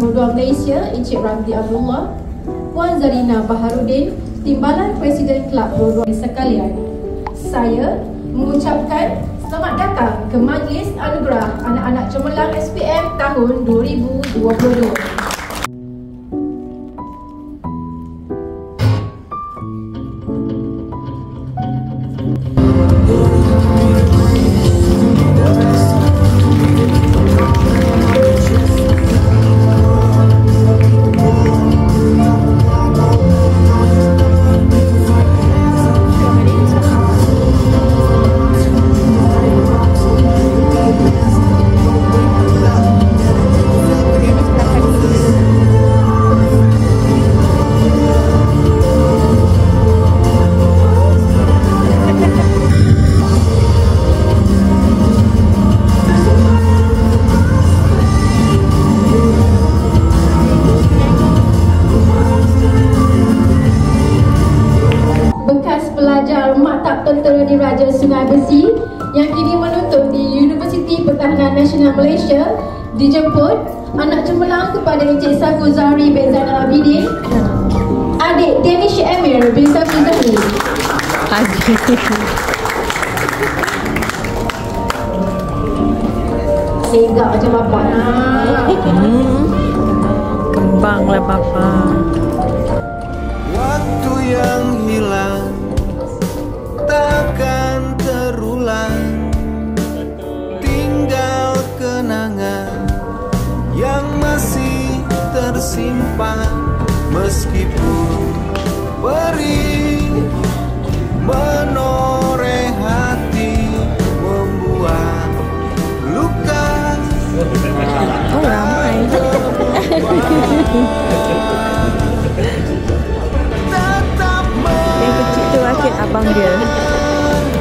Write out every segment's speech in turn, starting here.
Pro 2 Malaysia Encik Ramli Abdullah Puan Zarina Baharudin Timbalan Presiden Kelab 2 sekalian. Saya mengucapkan selamat datang ke Majlis Anugerah Anak-Anak Cemerlang SPM tahun 2022 Pertahanan Nasional Malaysia dijemput anak cemerlang kepada Encik Safu Zahri bin Zainal Abidin adik Danish Emir bin Safu Zahri adik Segak macam bapak nak hmm. Kembang lah bapak Waktu yang tersimpan Meskipun beri menoreh hati membuat luka. Oh ramai. Yang kecil tu wakil abang dia.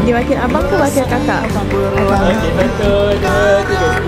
Dia wakil abang ke wakil kakak? Abang Wakil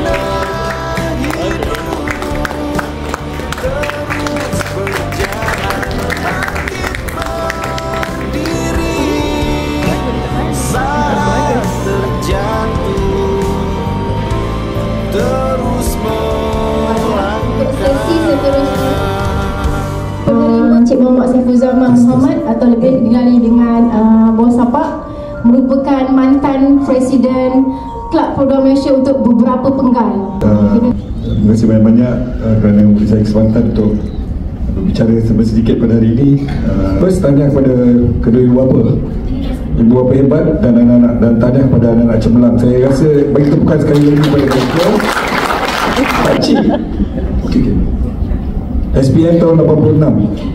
Encik Muhammad Saiful Zaman Muhammad atau lebih dikenali dengan uh, Bos Sapak merupakan mantan Presiden Kelab Pro Malaysia untuk beberapa penggal. Uh, terima kasih banyak-banyak uh, kerana memberi saya kesempatan untuk berbicara sedikit pada hari ini. Uh, first, tanya kepada kedua ibu bapa. Ibu bapa hebat dan anak-anak dan tanya kepada anak-anak cemerlang. Saya rasa bagi tepukan sekali lagi kepada mereka. Pakcik. Okay, okay. SPM tahun 86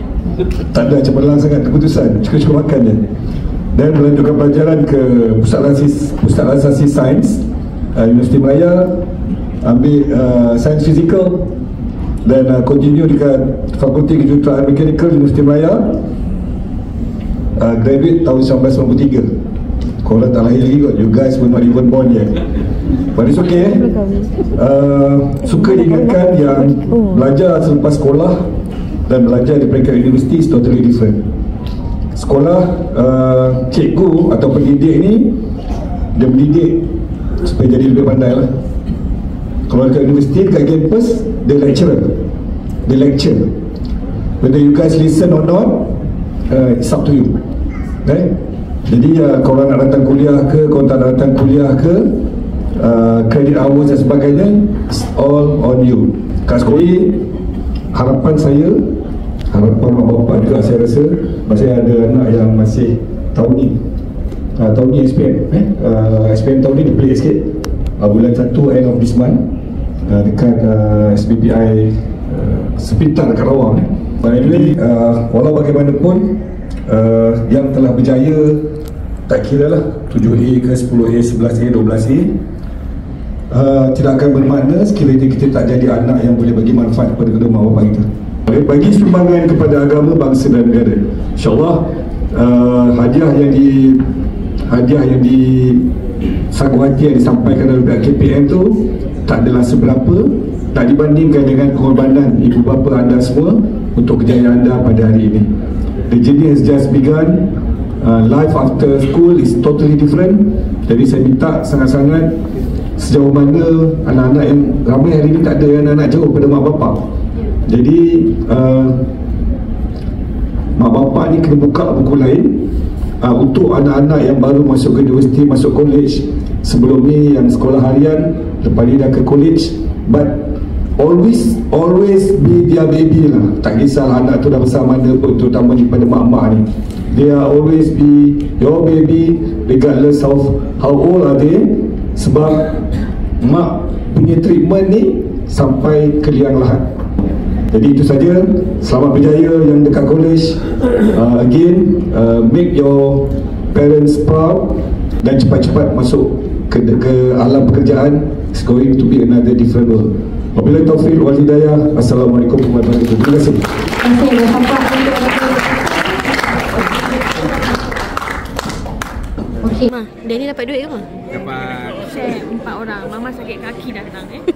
tak ada cemerlang sangat keputusan. Cukup-cukup makan je dan melanjutkan pelajaran ke Pusat Asasi Pusat Asasi Sains uh, Universiti Melaya ambil uh, Sains Fizikal. Dan uh, continue dekat Fakulti Kejuruteraan Mechanical Universiti Melaya uh, graduate tahun 1993 korang tak lahir lagi kot. You guys were not even born yet but it's okay. Eh? uh, suka diingatkan yang belajar selepas sekolah dan belajar di peringkat universiti is totally different. Sekolah uh, cikgu atau pendidik ni dia mendidik supaya jadi lebih pandai lah. Kalau dekat universiti dekat campus dia lecturer. Dia lecture whether you guys listen or not uh, it's up to you. Right? jadi uh, kalau nak datang kuliah ke kalau tak nak datang kuliah ke uh, credit hours dan sebagainya it's all on you kat sekolah harapan saya harapan mak bapak juga saya rasa masih ada anak yang masih tahun ni uh, tahun ni SPM eh? uh, SPM tahun ni dia pelik sikit uh, bulan 1 end of this month uh, dekat uh, SBPI uh, Sepintar dekat Rawang eh? anyway uh, walau bagaimanapun uh, yang telah berjaya tak kira lah. 7A ke 10A, 11A, 12A uh, tidak akan bermakna sekiranya kita tak jadi anak yang boleh bagi manfaat kepada kedua mak bapak kita. Bagi sumbangan kepada agama bangsa dan negara. Insyaallah uh, hadiah yang di hadiah yang di sagu hati yang disampaikan oleh pihak KPM tu tak adalah seberapa tak dibandingkan dengan pengorbanan ibu bapa anda semua untuk kejayaan anda pada hari ini. The journey has just begun uh, life after school is totally different jadi saya minta sangat-sangat sejauh mana anak-anak yang ramai hari ini tak ada anak-anak jauh pada mak bapak Jadi uh, mak bapak ni kena buka buku lain uh, untuk anak-anak yang baru masuk ke universiti, masuk college. Sebelum ni yang sekolah harian, lepas ni dah ke college. But always always be their baby lah. Tak kisah anak tu dah besar mana pun, terutama daripada mak-mak ni. They are always be your baby regardless of how old are they. Sebab mak punya treatment ni sampai ke liang lahat. Jadi itu saja. Selamat berjaya yang dekat college. Uh, again, uh, make your parents proud dan cepat-cepat masuk ke, ke alam pekerjaan. It's going to be another different world. Wabillahi taufiq wal hidayah. Assalamualaikum warahmatullahi wabarakatuh. Terima kasih. Terima Okey. Ma, Danny dapat duit ke ma? Dapat Share empat orang. Mama sakit kaki dah datang eh.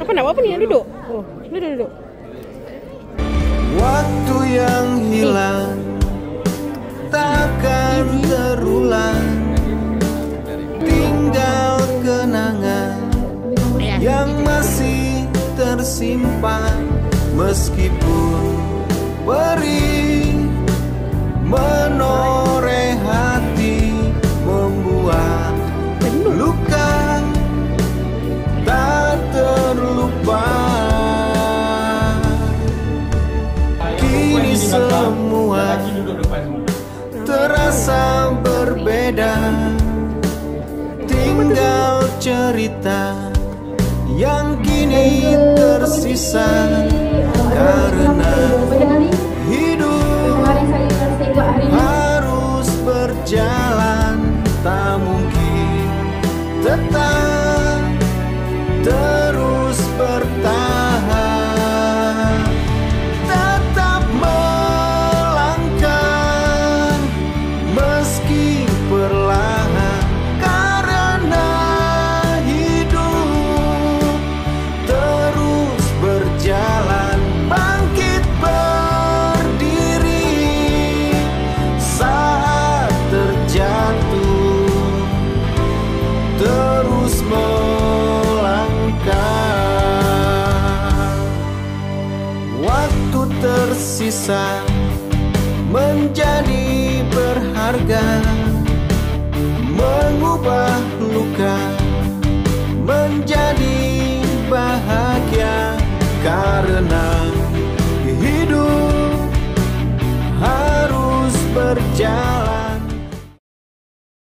Apa nak buat apa ni? Duduk. Oh, duduk duduk. Waktu yang hilang takkan tersimpan Meskipun perih menoreh hati Membuat luka tak terlupa. Kini semua terasa berbeda. Tinggal cerita sun. Tersisa menjadi berharga Mengubah luka menjadi bahagia Karena